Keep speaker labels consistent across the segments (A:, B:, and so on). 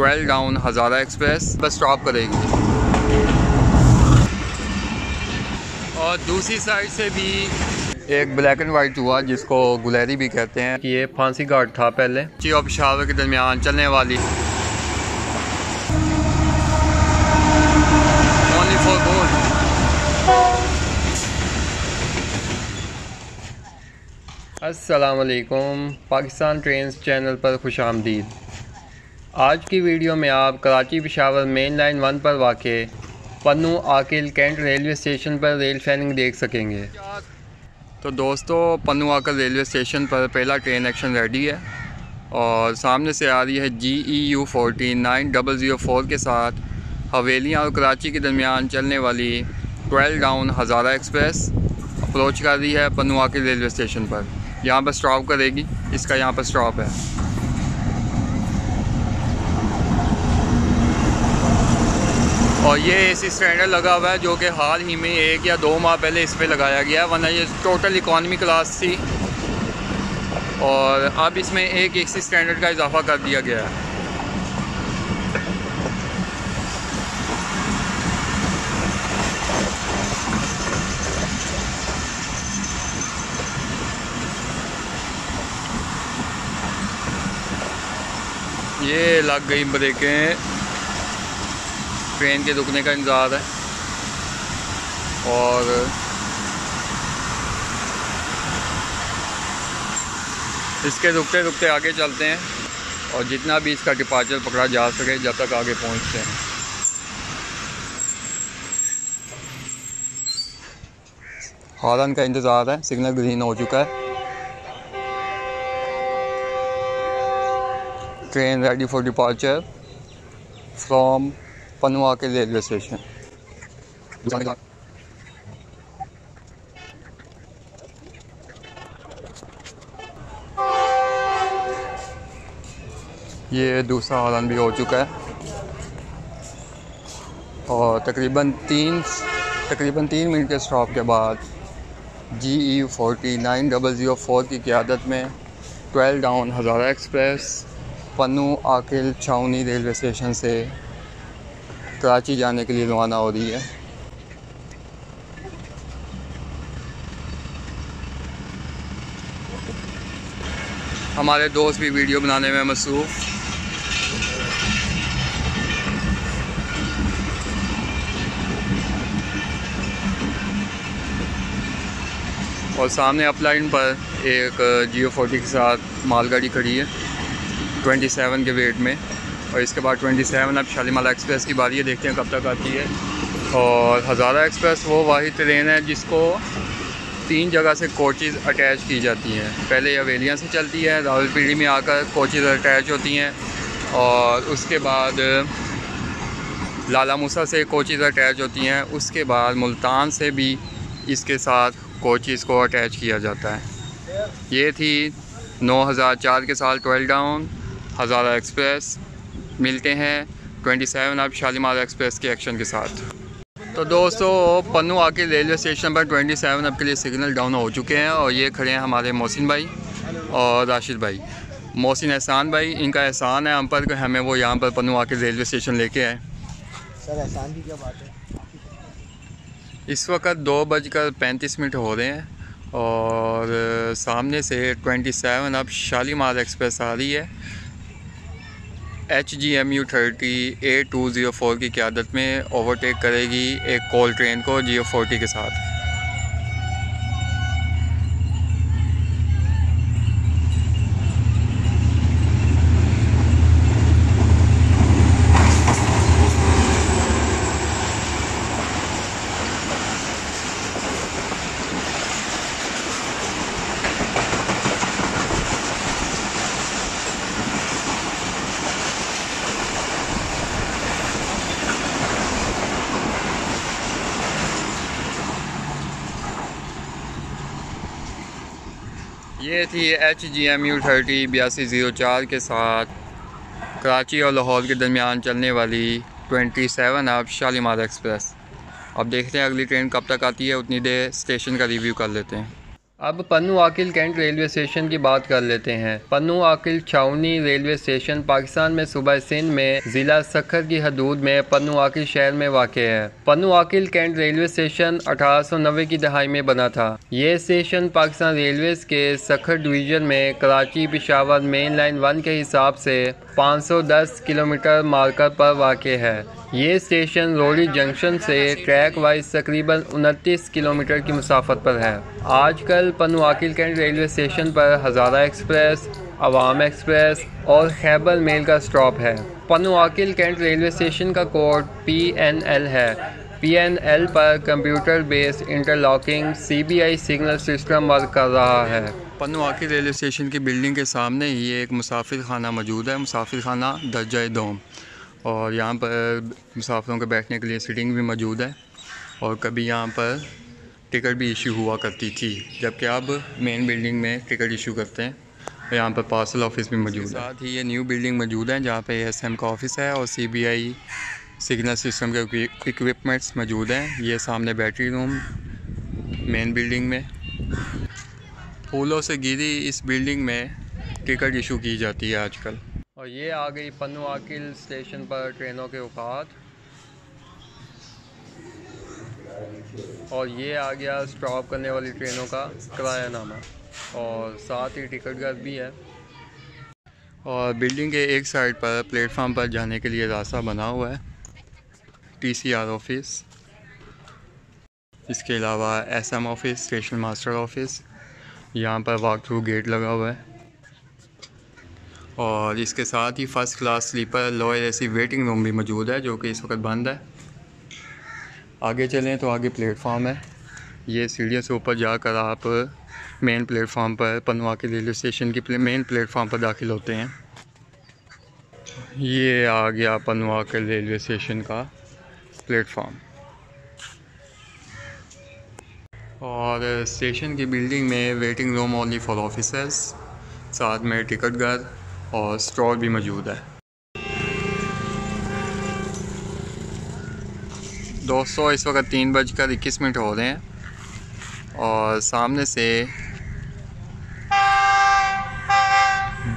A: Twelve down Hazara express बस stop करेगी। और दूसरी साइड से भी एक ब्लैक एंड वाइट हुआ, जिसको गुलेरी भी कहते हैं। ये फांसी घाट था पहले। ची और पिशावर के दरमियान चलने वाली। असलकुम पाकिस्तान ट्रेन चैनल पर खुश आमदीद। आज की वीडियो में आप Karachi Peshawar main line one पर वाक़ Pano Aqil cantt railway station पर रेल फैनिंग देख सकेंगे। तो दोस्तों, पन्नू आकिल रेलवे स्टेशन पर पहला ट्रेन एक्शन रेडी है और सामने से आ रही है G E U fourteen nine double zero four के साथ हवेलियाँ और कराची के दरमियान चलने वाली twelve down Hazara express approach कर रही है पन्नू आकिल रेलवे स्टेशन पर। यहाँ पर स्टॉप करेगी, इसका यहाँ पर स्टॉप है। और ये एसी स्टैंडर्ड लगा हुआ है जो कि हाल ही में एक या दो माह पहले इस पर लगाया गया है, वरना ये टोटल इकॉनमी क्लास थी। और अब इसमें एक एसी स्टैंडर्ड का इजाफा कर दिया गया है। ये लग गई ब्रेकें ट्रेन के रुकने का इंतज़ार है। और इसके रुकते रुकते आगे चलते हैं और जितना भी इसका डिपार्चर पकड़ा जा सके जब तक आगे पहुँचते हैं। हॉर्न का इंतज़ार है, सिग्नल ग्रीन हो चुका है। Train ready for departure departure from Panuake railway station. ये दूसरा हॉर्न भी हो चुका है। और तकरीबन तीन तकरीबन तीन मिनट के स्टॉप के बाद G E forty nine double zero four की क़्यादत में twelve down Hazara express Pano Aqil छावनी रेलवे स्टेशन से कराची जाने के लिए रवाना हो रही है। हमारे दोस्त भी वीडियो बनाने में मसरूफ़ और सामने अपलाइन पर एक जियो फोर्टी के साथ मालगाड़ी खड़ी है 27 के वेट में। और इसके बाद 27 अब शालीमार एक्सप्रेस की बारी है, देखते हैं कब तक आती है। और हज़ारा एक्सप्रेस, वो वाही ट्रेन है, जिसको तीन जगह से कोचेज़ अटैच की जाती हैं। पहले अवेलिया से चलती है, रावलपीड़ी में आकर कोचेज़ अटैच होती हैं, और उसके बाद लाला मूसा से कोचेज़ अटैच होती हैं, उसके बाद मुल्तान से भी इसके साथ कोचेज़ को अटैच किया जाता है। ये थी 9004 के साल ट्वेल्व डाउन, हज़ारा एक्सप्रेस। मिलते हैं 27 अब शालीमार एक्सप्रेस के एक्शन के साथ। तो दोस्तों पन्नू आके रेलवे स्टेशन पर 27 अब के लिए सिग्नल डाउन हो चुके हैं और ये खड़े हैं हमारे मोहसिन भाई और राशिद भाई। मोहसिन एहसान भाई इनका एहसान है हम पर कि हमें वो यहाँ पर पन्नू आके रेलवे स्टेशन लेके आए।
B: सर एहसान की क्या बात है?
A: इस वक्त दो बजकर पैंतीस मिनट हो रहे हैं और सामने से 27 अब शालीमार एक्सप्रेस आ रही है। H G M U thirty A two zero four की क्यादत में ओवरटेक करेगी एक कॉल ट्रेन को जियो फोर्टी के साथ ये थी H G M U thirty बयासी ज़ीरो चार के साथ कराची और लाहौर के दरमियान चलने वाली ट्वेंटी सेवन आप शालीमार एक्सप्रेस। अब देखते हैं अगली ट्रेन कब तक आती है, उतनी देर स्टेशन का रिव्यू कर लेते हैं। अब Pano Aqil cantt railway station की बात कर लेते हैं। पन्नू आकिल छावनी रेलवे स्टेशन पाकिस्तान में सूबा सिंध में ज़िला सखर की हदूद में पन्नू आकिल शहर में वाक़ है। Pano Aqil cantt railway station 1890 की दहाई में बना था। ये स्टेशन पाकिस्तान रेलवे के सखर डिवीज़न में Karachi, Peshawar, main line one के हिसाब से 510 किलोमीटर मार्कर पर वाक़ है। ये स्टेशन रोडी जंक्शन से ट्रैक वाइज तकरीबन उनतीस किलोमीटर की मुसाफत पर है। आजकल पनुआकिल कैंट रेलवे स्टेशन पर हज़ारा एक्सप्रेस, अवाम एक्सप्रेस और खैबर मेल का स्टॉप है। पनुआकिल कैंट रेलवे स्टेशन का कोड पी एन एल है। पी एन एल पर computer based interlocking, C B I signal system work कर रहा है। पनुआकिल रेलवे स्टेशन की बिल्डिंग के सामने ही एक मुसाफिर खाना मौजूद है मुसाफिर खाना दर्जा दोम। और यहाँ पर मुसाफिरों के बैठने के लिए सीटिंग भी मौजूद है और कभी यहाँ पर टिकट भी इशू हुआ करती थी, जबकि अब मेन बिल्डिंग में टिकट इशू करते हैं। और यहाँ पर पार्सल ऑफ़िस भी मौजूद है। साथ ही ये न्यू बिल्डिंग मौजूद है, जहाँ पे एस का ऑफ़िस है और C B I signal system के इक्विपमेंट्स मौजूद हैं। ये सामने बैटरी रूम मेन बिल्डिंग में। फूलों से गिरी इस बिल्डिंग में टिकट इशू की जाती है आजकल। और ये आ गई पन्नू आकिल स्टेशन पर ट्रेनों के औकात और ये आ गया स्टॉप करने वाली ट्रेनों का किराया नामा और साथ ही टिकट घर भी है। और बिल्डिंग के एक साइड पर प्लेटफार्म पर जाने के लिए रास्ता बना हुआ है। टीसीआर ऑफ़िस इसके अलावा SM office station master office यहाँ पर वॉक थ्रू गेट लगा हुआ है। और इसके साथ ही first class sleeper lower AC waiting room भी मौजूद है, जो कि इस वक्त बंद है। आगे चलें तो आगे प्लेटफार्म है। ये सीढ़ियों से ऊपर जाकर आप मेन प्लेटफार्म पर पनवा के रेलवे स्टेशन की मेन प्लेटफार्म पर दाखिल होते हैं। ये आ गया पनवा के रेलवे स्टेशन का प्लेटफार्म और स्टेशन की बिल्डिंग में waiting room only for officers साथ में टिकट घर और स्टॉल भी मौजूद है। दोस्तों, इस वक्त तीन बजकर इक्कीस मिनट हो रहे हैं और सामने से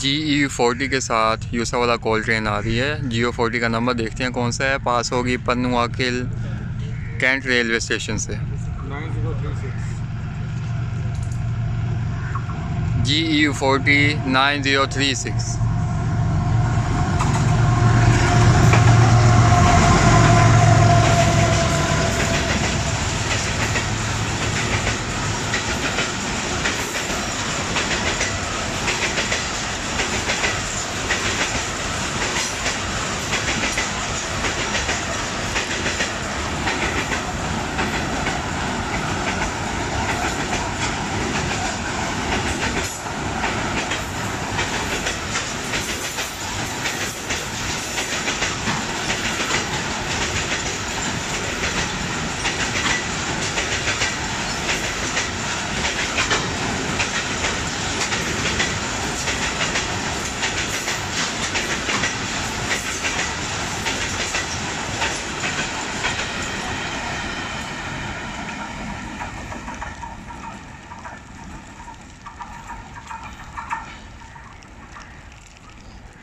A: जी ई फोर्टी के साथ यूसा वाला कॉल ट्रेन आ रही है। जी ओ फोर्टी का नंबर देखते हैं कौन सा है। पास होगी Pano Aqil cantt railway station से। G GE409036.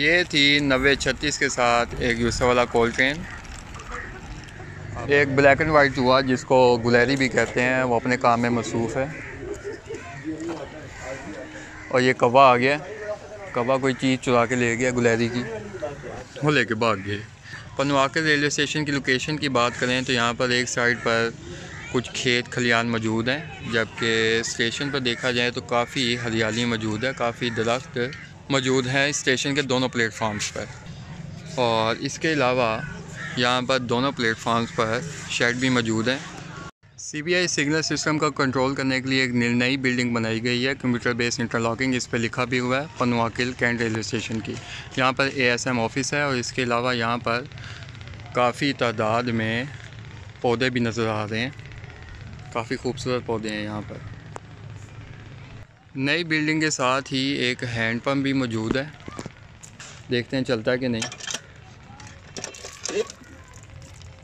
A: ये थी नब्बे छत्तीस के साथ एक यूसा वाला कोल्ड ट्रेन एक ब्लैक एंड वाइट हुआ जिसको गुलेरी भी कहते हैं, वो अपने काम में मसरूफ़ है। और ये कवा आ गया। कवा कोई चीज़ चुरा के ले गया गुलेरी की। वो लेके भाग गए। पनवाकर रेलवे स्टेशन की लोकेशन की बात करें तो यहाँ पर एक साइड पर कुछ खेत खलियान मौजूद हैं, जबकि स्टेशन पर देखा जाए तो काफ़ी हरियाली मौजूद है, काफ़ी दरख्त मौजूद हैं स्टेशन के दोनों प्लेटफार्म्स पर। और इसके अलावा यहाँ पर दोनों प्लेटफार्म्स पर शेड भी मौजूद हैं। सीबीआई सिग्नल सिस्टम का कंट्रोल करने के लिए एक नई बिल्डिंग बनाई गई है। कंप्यूटर बेस्ड इंटरलॉकिंग इस पर लिखा भी हुआ है पनवाकिल कैंट रेलवे स्टेशन की। यहाँ पर एएसएम ऑफ़िस है और इसके अलावा यहाँ पर काफ़ी तादाद में पौधे भी नज़र आ रहे हैं। काफ़ी खूबसूरत पौधे हैं यहाँ पर। नई बिल्डिंग के साथ ही एक हैंड पम्प भी मौजूद है। देखते हैं चलता है कि नहीं।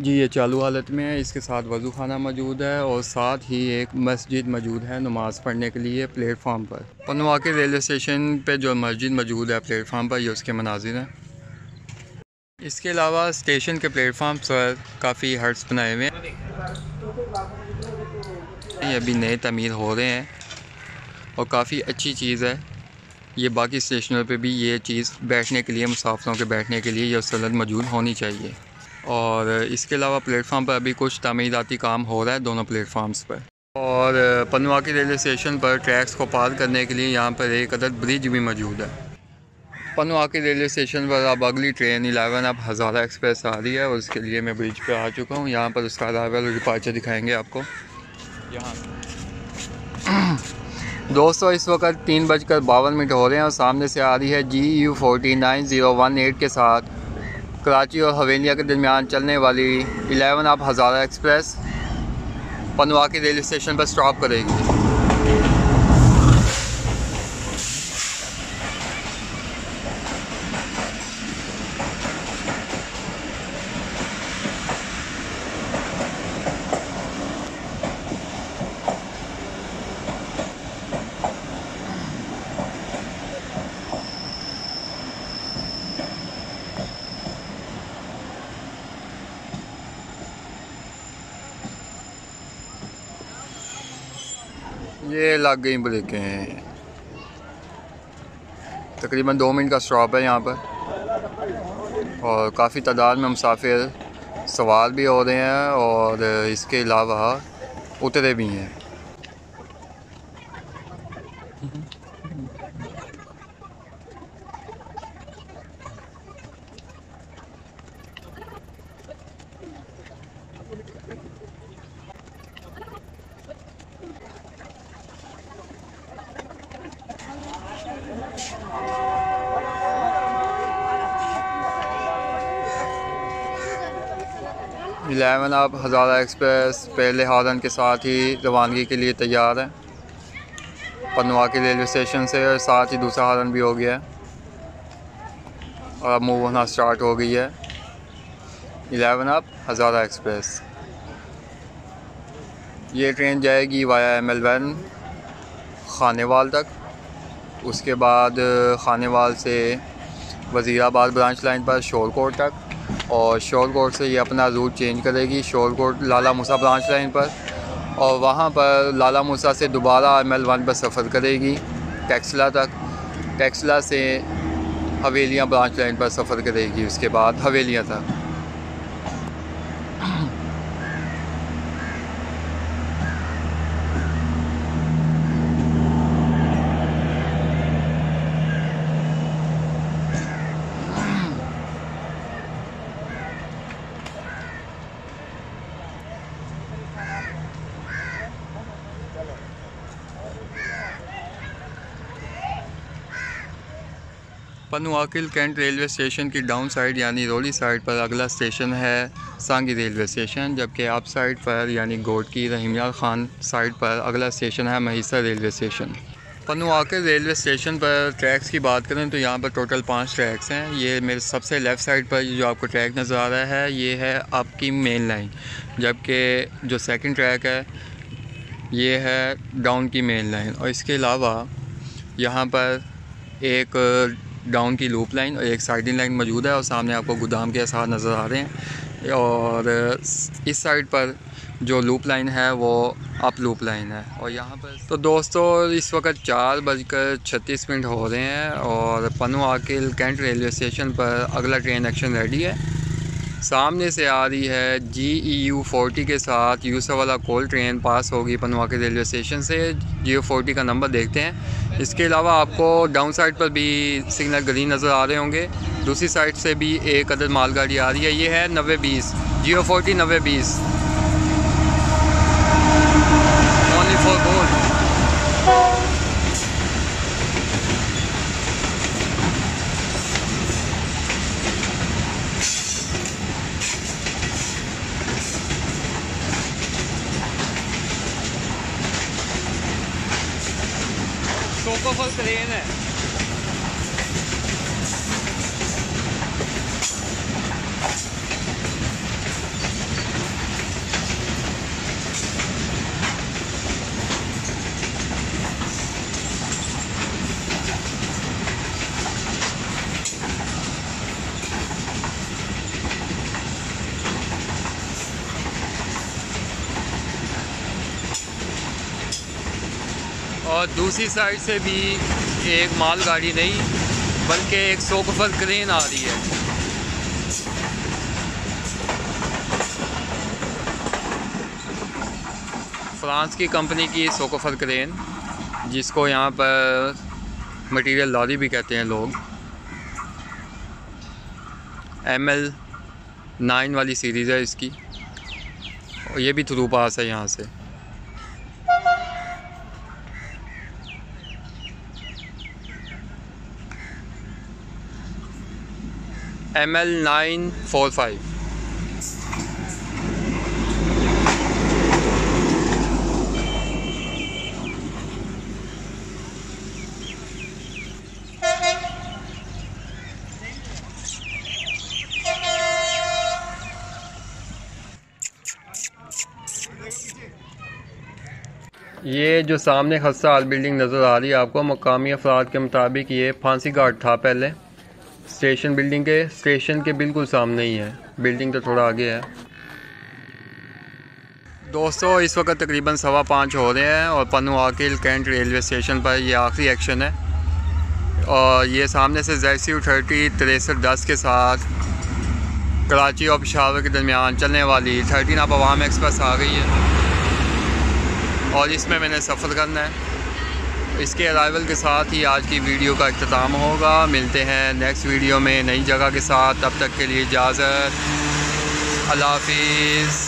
A: जी, ये चालू हालत में है। इसके साथ वज़ू खाना मौजूद है और साथ ही एक मस्जिद मौजूद है नमाज़ पढ़ने के लिए प्लेटफार्म पर। पनवा के रेलवे स्टेशन पे जो मस्जिद मौजूद है, प्लेटफार्म पर ये उसके मनाजिर हैं। इसके अलावा स्टेशन के प्लेटफार्म पर काफ़ी हर्ट्स बनाए हुए हैं। ये अभी नए तमीर हो रहे हैं। और काफ़ी अच्छी चीज़ है। ये बाकी स्टेशनों पे भी ये चीज़ बैठने के लिए, मुसाफरों के बैठने के लिए यह सनद मौजूद होनी चाहिए। और इसके अलावा प्लेटफार्म पर अभी कुछ तमीराती काम हो रहा है दोनों प्लेटफार्म्स पर। और पनवाकी रेलवे स्टेशन पर ट्रैक्स को पार करने के लिए यहाँ पर एक अदद ब्रिज भी मौजूद है। पनवाकी रेलवे स्टेशन पर अब अगली ट्रेन इलेवन, अब हज़ारा एक्सप्रेस आ रही है और उसके लिए मैं ब्रिज पर आ चुका हूँ। यहाँ पर उसका अरावल डिपार्चर दिखाएँगे आपको। यहाँ। दोस्तों, इस वक्त तीन बजकर बावन मिनट हो रहे हैं और सामने से आ रही है G U forty nine zero one eight के साथ कराची और हवेलिया के दरमियान चलने वाली इलेवन आप हज़ारा एक्सप्रेस पनवा के रेलवे स्टेशन पर स्टॉप करेगी ये लग गई ब्रेकें तकरीबन दो मिनट का स्टॉप है यहाँ पर। और काफ़ी तादाद में मुसाफिर सवार भी हो रहे हैं और इसके अलावा उतरे भी हैं। इलेवन अब हज़ारा एक्सप्रेस पहले हारन के साथ ही रवानगी के लिए तैयार है। पनवा के रेलवे स्टेशन से और साथ ही दूसरा हारन भी हो गया है। और अब मूव होना स्टार्ट हो गई है। इलेवन आप हज़ारा एक्सप्रेस ये ट्रेन जाएगी via M L one Khanewal तक। उसके बाद खानेवाल से वज़ीराबाद ब्रांच लाइन पर शोरकोट तक। और शोरकोट से ये अपना रूट चेंज करेगी। शोरकोट लाला मूसा ब्रांच लाइन पर और वहाँ पर लाला मूसा से दोबारा एम एल वन पर सफ़र करेगी टैक्सला तक। टैक्सला से हवेलियाँ ब्रांच लाइन पर सफ़र करेगी, उसके बाद हवेलियाँ तक। पनुआकिल कैंट रेलवे स्टेशन की डाउन साइड यानी रोली साइड पर अगला स्टेशन है सांगी रेलवे स्टेशन, जबकि अप साइड पर यानी गोट की रहीमियाल खान साइड पर अगला स्टेशन है Mahisa railway station. Pano Aqil railway station पर ट्रैक्स की बात करें तो यहाँ पर टोटल पाँच ट्रैक्स हैं। ये मेरे सबसे लेफ़्ट साइड पर जो आपको ट्रैक नज़र आ रहा है, ये है आपकी मेन लाइन, जबकि जो सेकंड ट्रैक है, ये है डाउन की मेन लाइन। और इसके अलावा यहाँ पर एक डाउन की लूप लाइन और एक साइडिंग लाइन मौजूद है और सामने आपको गोदाम के आसार नज़र आ रहे हैं। और इस साइड पर जो लूप लाइन है, वो अप लूप लाइन है। और यहाँ पर तो दोस्तों, इस वक्त चार बजकर छत्तीस मिनट हो रहे हैं और Pano Aqil cantt railway station पर अगला ट्रेन एक्शन रेडी है। सामने से आ रही है जी ई यू फोर्टी के साथ यूसफ वाला कोल ट्रेन पास होगी पनवा के रेलवे स्टेशन से। जी यू फोर्टी का नंबर देखते हैं। इसके अलावा आपको डाउन साइड पर भी सिग्नल ग्रीन नज़र आ रहे होंगे। दूसरी साइड से भी एक अदर मालगाड़ी आ रही है। ये है नबे बीस जियो फोर्टी नबे बीस only for gold
C: Sopafall train है
A: और दूसरी साइड से भी एक मालगाड़ी नहीं, बल्कि एक सोकफर क्रेन आ रही है। फ्रांस की कंपनी की सोकोफर क्रेन जिसको यहाँ पर मटेरियल लॉरी भी कहते हैं लोग एम एल नाइन वाली सीरीज़ है इसकी। और ये भी थ्रू पास है यहाँ से। M L nine four five ये जो सामने खस्ता हाल बिल्डिंग नज़र आ रही है, आपको मकामी अफराद के मुताबिक ये फांसी घाट था पहले। स्टेशन बिल्डिंग के, स्टेशन के बिल्कुल सामने ही है। बिल्डिंग तो थोड़ा आगे है। दोस्तों, इस वक्त तकरीबन सवा पाँच हो रहे हैं और Pano Aqil cantt railway station पर ये आखिरी एक्शन है। और ये सामने से जैसी थर्टी तिरसठ दस के साथ कराची और पिशावर के दरमियान चलने वाली थर्टीन अब अवाम एक्सप्रेस आ गई है। और इसमें मैंने सफ़र करना है। इसके अराइवल के साथ ही आज की वीडियो का अख्ताम होगा। मिलते हैं नेक्स्ट वीडियो में नई जगह के साथ। तब तक के लिए इजाज़त। अल्लाह हाफिज़।